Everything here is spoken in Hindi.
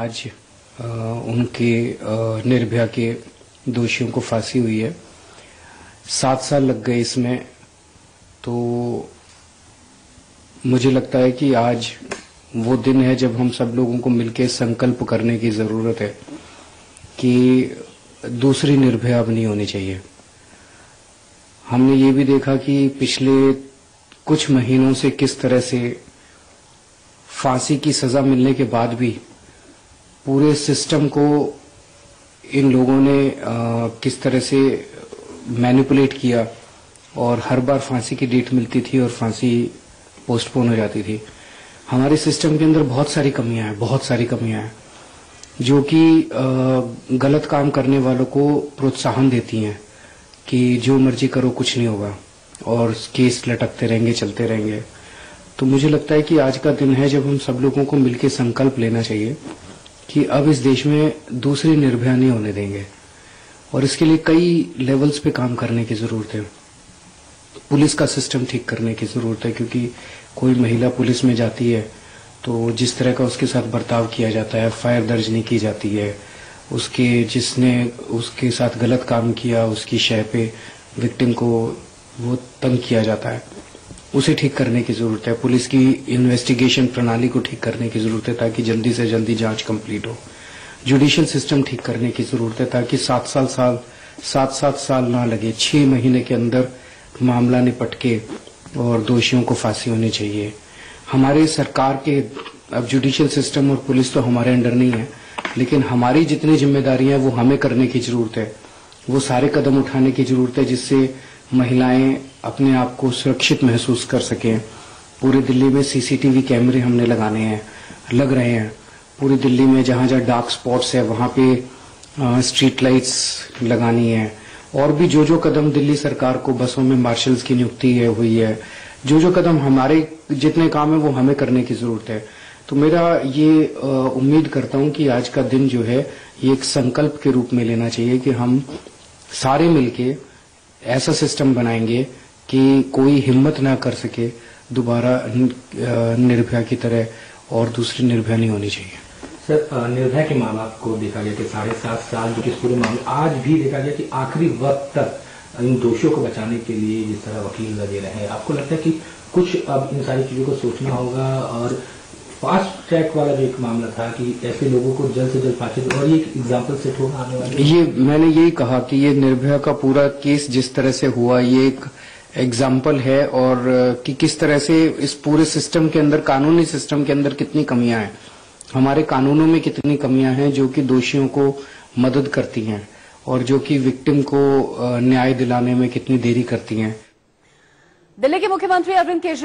आज उनके निर्भया के दोषियों को फांसी हुई है। सात साल लग गए इसमें तो मुझे लगता है कि आज वो दिन है जब हम सब लोगों को मिलकर संकल्प करने की ज़रूरत है कि दूसरी निर्भया अब नहीं होनी चाहिए। हमने ये भी देखा कि पिछले कुछ महीनों से किस तरह से फांसी की सजा मिलने के बाद भी पूरे सिस्टम को इन लोगों ने अ, किस तरह से मैनिपुलेट किया और हर बार फांसी की डेट मिलती थी और फांसी पोस्टपोन हो जाती थी। हमारे सिस्टम के अंदर बहुत सारी कमियाँ हैं बहुत सारी कमियाँ हैं जो कि गलत काम करने वालों को प्रोत्साहन देती हैं कि जो मर्ज़ी करो कुछ नहीं होगा और केस लटकते रहेंगे चलते रहेंगे। तो मुझे लगता है कि आज का दिन है जब हम सब लोगों को मिलकर संकल्प लेना चाहिए कि अब इस देश में दूसरे निर्भया नहीं होने देंगे। और इसके लिए कई लेवल्स पे काम करने की ज़रूरत है। पुलिस का सिस्टम ठीक करने की ज़रूरत है, क्योंकि कोई महिला पुलिस में जाती है तो जिस तरह का उसके साथ बर्ताव किया जाता है फायर दर्ज नहीं की जाती है, उसके जिसने, उसके साथ गलत काम किया, उसकी शय पे विक्टिम को वो तंग किया जाता है। उसे ठीक करने की ज़रूरत है। पुलिस की इन्वेस्टिगेशन प्रणाली को ठीक करने की ज़रूरत है ताकि जल्दी से जल्दी जाँच कंप्लीट हो। जुडिशियल सिस्टम ठीक करने की ज़रूरत है ताकि सात साल साल, सात सात साल ना लगे। छह महीने के अंदर मामला निपट के और दोषियों को फांसी होनी चाहिए। हमारे सरकार के, अब जुडिशियल सिस्टम और पुलिस तो हमारे अंडर नहीं है, लेकिन हमारी जितनी जिम्मेदारियाँ वो हमें करने की ज़रूरत है। वो सारे कदम उठाने की ज़रूरत है जिससे महिलाएँ अपने आप को सुरक्षित महसूस कर सकें। पूरी दिल्ली में सीसीटीवी कैमरे हमने लगाने हैं, लग रहे हैं। पूरी दिल्ली में जहाँ जहाँ डार्क स्पॉट्स है, वहाँ पे स्ट्रीट लाइट्स लगानी है। और भी जो जो कदम दिल्ली सरकार को बसों में मार्शल्स की नियुक्ति है, हुई है। जो जो कदम हमारे, जितने काम है वो हमें करने की ज़रूरत है। तो मेरा ये उम्मीद करता हूँ कि आज का दिन जो है, ये एक संकल्प के रूप में लेना चाहिए कि हम सारे मिलके ऐसा सिस्टम बनाएँगे कि कोई हिम्मत ना कर सके, दोबारा निर्भया की तरह और दूसरी निर्भया नहीं होनी चाहिए। सर निर्भया के मामला को देखा गया कि साढ़े सात साल जो कि पूरे मामले, आज भी देखा गया कि आखिरी वक्त तक इन दोषियों को बचाने के लिए जिस तरह वकील लगे रहे आपको लगता है कि कुछ अब इन सारी चीज़ों को सोचना होगा और फास्ट ट्रैक वाला जो एक मामला था कि ऐसे लोगों को जल्द से जल्द फांसी और ये एक एग्ज़ाम्पल सेट होगा आने वाले ये मैंने यही कहा कि ये निर्भया का पूरा केस जिस तरह से हुआ ये एक एग्ज़ाम्पल है और कि किस तरह से इस पूरे सिस्टम के अंदर कानूनी सिस्टम के अंदर कितनी कमियाँ हैं। हमारे कानूनों में कितनी कमियाँ हैं जो कि दोषियों को मदद करती हैं और जो कि विक्टिम को न्याय दिलाने में कितनी देरी करती हैं। दिल्ली के मुख्यमंत्री अरविंद केजरीवाल